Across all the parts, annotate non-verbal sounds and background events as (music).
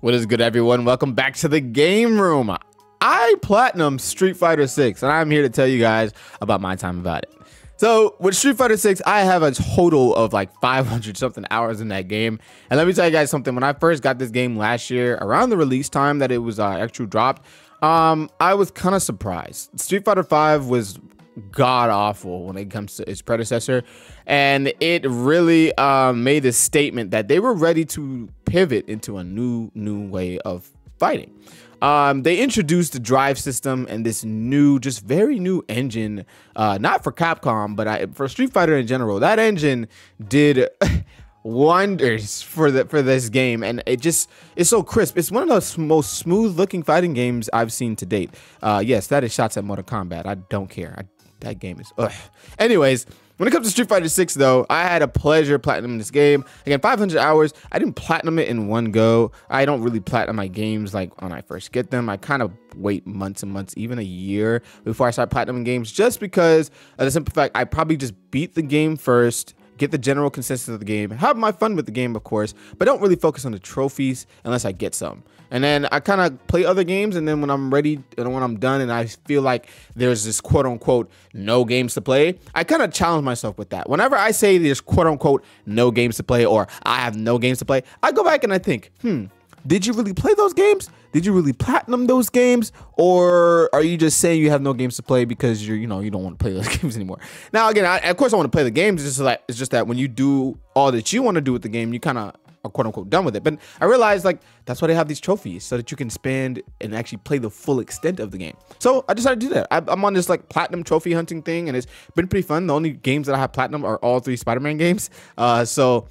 What is good, everyone? Welcome back to the game room. I platinum Street Fighter 6, and I'm here to tell you guys about my time about it. So with Street Fighter 6, I have a total of like 500 something hours in that game. And let me tell you guys something. When I first got this game last year, around the release time that it was uh, actually dropped, um, I was kind of surprised. Street Fighter 5 was god awful when it comes to its predecessor and it really um, made a statement that they were ready to pivot into a new new way of fighting. Um, they introduced the drive system and this new just very new engine uh, not for capcom but I, for street fighter in general. That engine did (laughs) wonders for the for this game and it just it's so crisp. It's one of the most smooth looking fighting games i've seen to date. Uh yes that is shots at mortal kombat. I don't care. I that game is ugh. Anyways, when it comes to Street Fighter 6 though, I had a pleasure platinum this game. Again, 500 hours. I didn't platinum it in one go. I don't really platinum my games like when I first get them. I kind of wait months and months, even a year before I start platinum games just because of the simple fact I probably just beat the game first get the general consensus of the game, have my fun with the game, of course, but don't really focus on the trophies unless I get some. And then I kind of play other games, and then when I'm ready and when I'm done, and I feel like there's this quote unquote no games to play, I kind of challenge myself with that. Whenever I say there's quote unquote no games to play or I have no games to play, I go back and I think, hmm, did you really play those games? Did you really platinum those games? Or are you just saying you have no games to play because you're, you know, you don't want to play those (laughs) games anymore? Now, again, I, of course I want to play the games. It's just like, it's just that when you do all that you want to do with the game, you kind of are quote unquote done with it. But I realized like that's why they have these trophies so that you can spend and actually play the full extent of the game. So I decided to do that. I, am on this like platinum trophy hunting thing, and it's been pretty fun. The only games that I have platinum are all three Spider-Man games. Uh, so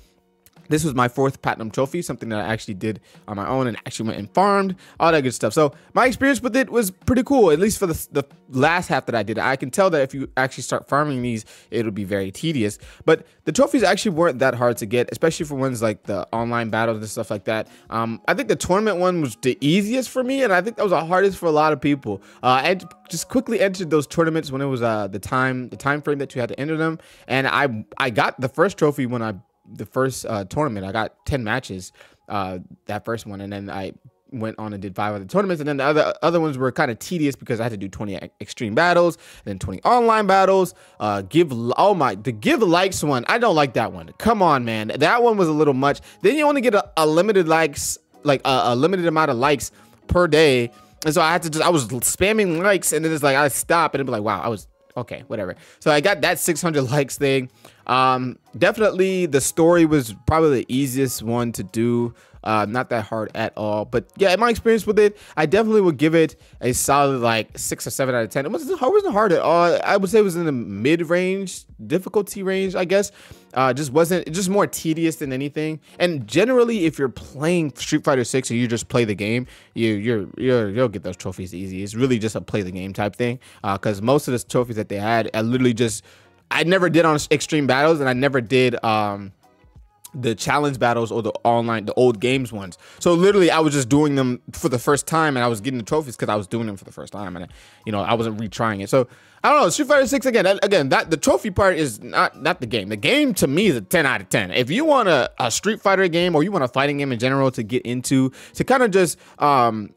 this was my fourth platinum trophy, something that I actually did on my own and actually went and farmed, all that good stuff. So my experience with it was pretty cool, at least for the, the last half that I did. I can tell that if you actually start farming these, it'll be very tedious. But the trophies actually weren't that hard to get, especially for ones like the online battles and stuff like that. Um, I think the tournament one was the easiest for me, and I think that was the hardest for a lot of people. Uh, I just quickly entered those tournaments when it was uh, the time the time frame that you had to enter them, and I I got the first trophy when I the first uh, tournament. I got 10 matches uh, that first one, and then I went on and did five other tournaments, and then the other other ones were kind of tedious because I had to do 20 extreme battles, and then 20 online battles. Uh, give oh my the give likes one, I don't like that one. Come on, man, that one was a little much. Then you only get a, a limited likes, like a, a limited amount of likes per day, and so I had to just I was spamming likes, and then it's like I stop and it'd be like, wow, I was okay, whatever. So I got that 600 likes thing. Um, definitely the story was probably the easiest one to do. Uh, not that hard at all. But yeah, in my experience with it, I definitely would give it a solid like six or seven out of ten. It wasn't, it wasn't hard at all. I would say it was in the mid-range difficulty range, I guess. Uh, just wasn't just more tedious than anything. And generally, if you're playing Street Fighter Six and you just play the game, you you're you're you'll get those trophies easy. It's really just a play the game type thing. Uh, because uh, most of the trophies that they had, I literally just I never did on extreme battles, and I never did um the challenge battles or the online the old games ones. So literally i was just doing them for the first time and i was getting the trophies because i was doing them for the first time and you know i wasn't retrying it. So i don't know street fighter 6 again again that the trophy part is not not the game. The game to me is a 10 out of 10 if you want a, a street fighter game or you want a fighting game in general to get into to kind of just um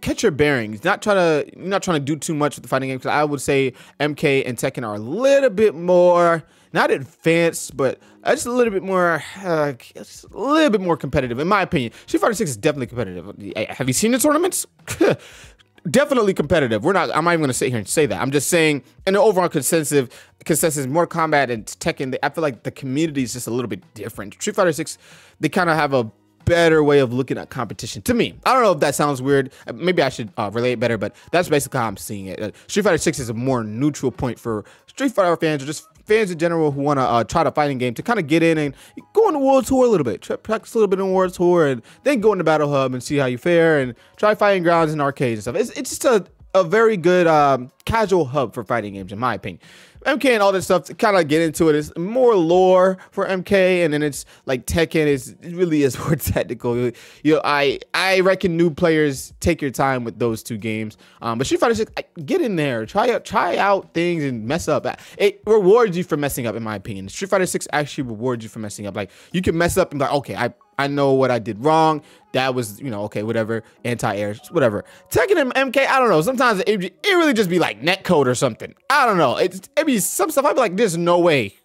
catch your bearings. Not try to not trying to do too much with the fighting game because I would say MK and Tekken are a little bit more not advanced, but just a little bit more, uh, a little bit more competitive, in my opinion. Street Fighter Six is definitely competitive. Have you seen the tournaments? (laughs) definitely competitive. We're not. I'm not even going to sit here and say that. I'm just saying, in the overall consensus, consensus, Mortal Kombat and Tekken. I feel like the community is just a little bit different. Street Fighter Six, they kind of have a better way of looking at competition to me. I don't know if that sounds weird. Maybe I should uh, relate better, but that's basically how I'm seeing it. Uh, Street Fighter 6 is a more neutral point for Street Fighter fans or just fans in general who want to uh, try the fighting game to kind of get in and go on the world tour a little bit, try, practice a little bit on world tour, and then go in the battle hub and see how you fare and try fighting grounds and arcades and stuff. It's, it's just a, a very good um, casual hub for fighting games, in my opinion. MK and all this stuff to kind of get into it is more lore for MK, and then it's like Tekken is it really is (laughs) more technical. You know, I I reckon new players take your time with those two games. Um, but Street Fighter Six, get in there, try out try out things and mess up. It rewards you for messing up, in my opinion. Street Fighter Six actually rewards you for messing up. Like you can mess up and be like, okay, I I know what I did wrong. That was, you know, okay, whatever, anti-air, whatever. Tekken and MK, I don't know. Sometimes it, it really just be like netcode or something. I don't know. It's, it be some stuff I'd be like, there's no way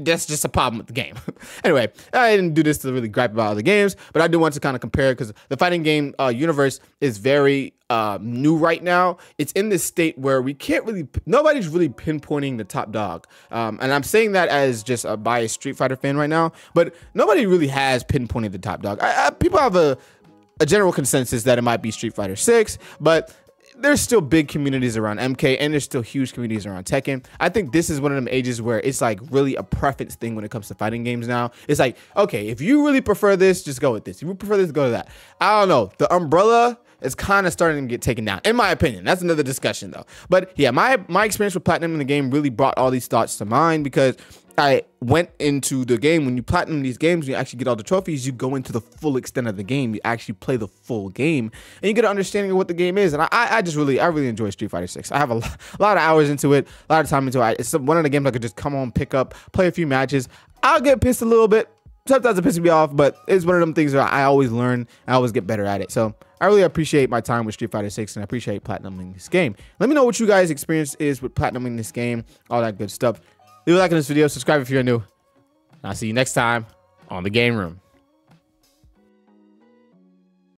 that's just a problem with the game. (laughs) anyway, I didn't do this to really gripe about other games, but I do want to kind of compare because the fighting game uh, universe is very uh, new right now. It's in this state where we can't really, nobody's really pinpointing the top dog. Um, and I'm saying that as just a biased Street Fighter fan right now, but nobody really has pinpointed the top dog. I, I, people have a, a general consensus that it might be Street Fighter 6, but there's still big communities around MK and there's still huge communities around Tekken. I think this is one of them ages where it's like really a preference thing when it comes to fighting games now. It's like, okay, if you really prefer this, just go with this. If you prefer this, go to that. I don't know. The umbrella is kind of starting to get taken down, in my opinion. That's another discussion though. But yeah, my my experience with platinum in the game really brought all these thoughts to mind because I went into the game. When you platinum these games, you actually get all the trophies. You go into the full extent of the game. You actually play the full game, and you get an understanding of what the game is. And I, I just really, I really enjoy Street Fighter Six. I have a lot of hours into it, a lot of time into it. It's one of the games I could just come on, pick up, play a few matches. I'll get pissed a little bit. Sometimes it pisses me off, but it's one of them things that I always learn. I always get better at it. So I really appreciate my time with Street Fighter 6 and I appreciate platinuming this game. Let me know what you guys' experience is with platinuming this game, all that good stuff. Leave a like on this video, subscribe if you're new. And I'll see you next time on the game room.